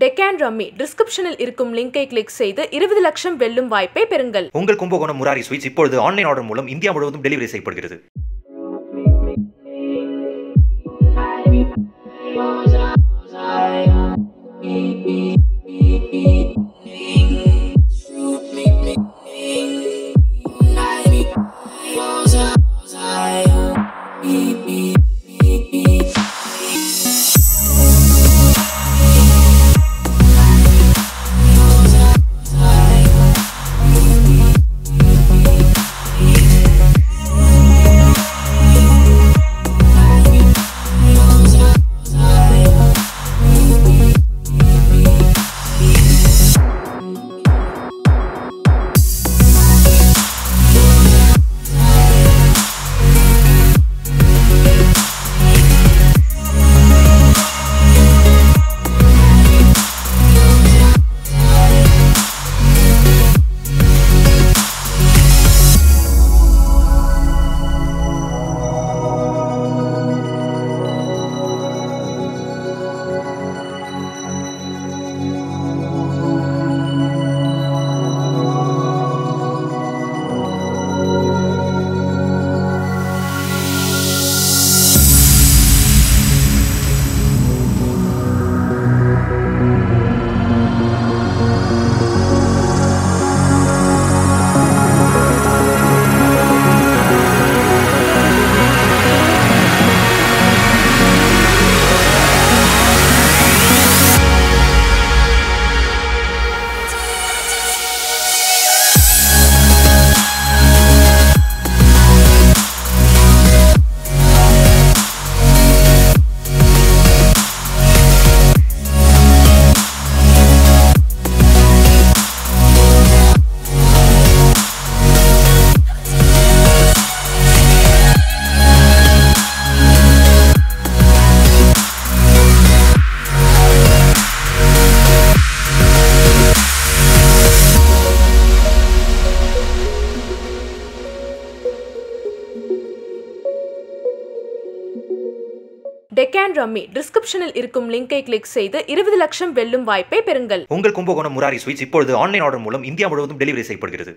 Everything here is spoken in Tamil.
டெக்கான் ரம்மி டிஸ்கிரிப்ஷனில் இருக்கும் லிங்கை கிளிக் செய்து இருபது லட்சம் வெல்லும் வாய்ப்பை பெறுங்கள். உங்கள் கும்பகோணம் முராரி ஸ்வீட்ஸ் இப்பொழுது ஆன்லைன் ஆர்டர் மூலம் இந்தியா முழுவதும் டெலிவரி செய்யப்படுகிறது. டெக்கான் ரம்மி டிஸ்கிரிப்ஷனில் இருக்கும் லிங்கை கிளிக் செய்து இருபது லட்சம் வெல்லும் வாய்ப்பை பெறுங்கள். உங்கள் கும்பகோணம் முராரி ஸ்வீட்ஸ் இப்பொழுது ஆன்லைன் ஆர்டர் மூலம் இந்தியா முழுவதும் டெலிவரி செய்யப்படுகிறது.